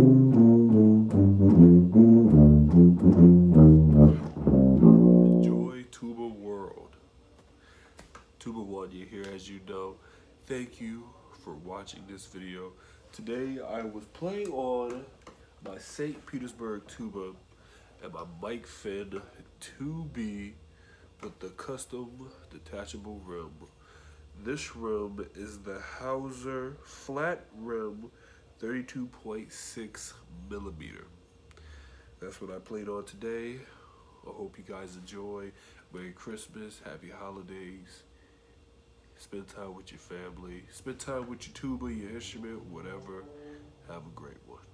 Enjoy Tuba World. Tuba World, you here as you know. Thank you for watching this video. Today I was playing on my St. Petersburg tuba and my Mike Finn 2B with the custom detachable rim. This rim is the Hauser flat rim 32.6 millimeter. That's what I played on today. I hope you guys enjoy. Merry Christmas, Happy Holidays. Spend time with your family. Spend time with your tuba, your instrument, whatever. Have a great one.